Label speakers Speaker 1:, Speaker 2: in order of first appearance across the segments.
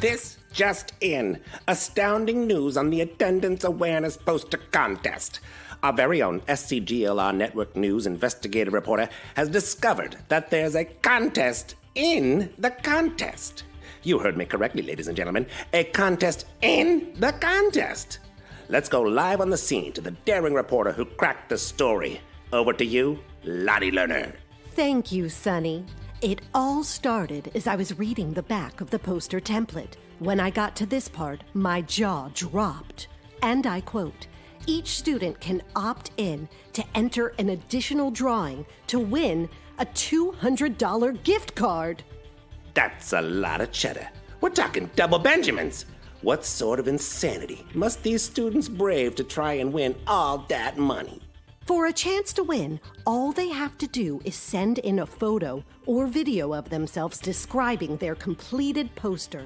Speaker 1: This just in. Astounding news on the attendance awareness poster contest. Our very own SCGLR Network News investigative reporter has discovered that there's a contest in the contest. You heard me correctly, ladies and gentlemen. A contest in the contest. Let's go live on the scene to the daring reporter who cracked the story. Over to you, Lottie Lerner.
Speaker 2: Thank you, Sonny. It all started as I was reading the back of the poster template. When I got to this part, my jaw dropped. And I quote Each student can opt in to enter an additional drawing to win a $200 gift card.
Speaker 1: That's a lot of cheddar. We're talking double Benjamins. What sort of insanity must these students brave to try and win all that money?
Speaker 2: For a chance to win, all they have to do is send in a photo or video of themselves describing their completed poster.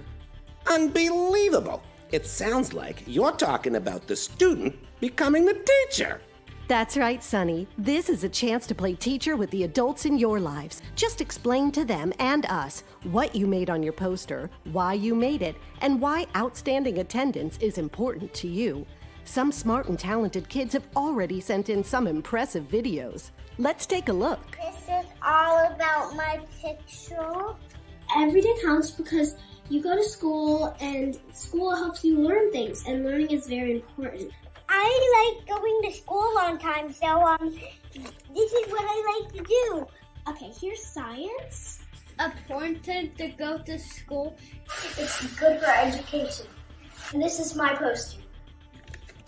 Speaker 1: Unbelievable! It sounds like you're talking about the student becoming the teacher.
Speaker 2: That's right, Sonny. This is a chance to play teacher with the adults in your lives. Just explain to them and us what you made on your poster, why you made it, and why outstanding attendance is important to you. Some smart and talented kids have already sent in some impressive videos. Let's take a look.
Speaker 3: This is all about my picture.
Speaker 4: Every day counts because you go to school and school helps you learn things and learning is very important.
Speaker 3: I like going to school on time, so um, this is what I like to do.
Speaker 4: Okay, here's science.
Speaker 5: Important to go to school.
Speaker 4: It's good for education. And this is my poster.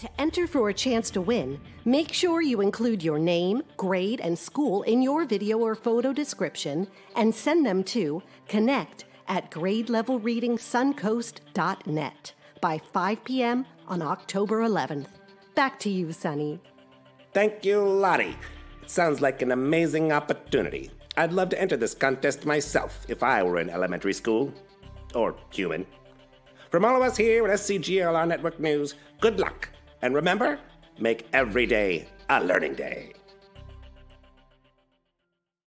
Speaker 2: To enter for a chance to win, make sure you include your name, grade, and school in your video or photo description and send them to connect at grade-level-reading-suncoast.net by 5 p.m. on October 11th. Back to you, Sonny.
Speaker 1: Thank you, Lottie. It sounds like an amazing opportunity. I'd love to enter this contest myself if I were in elementary school. Or human. From all of us here at SCGLR Network News, good luck. And remember, make every day a learning day.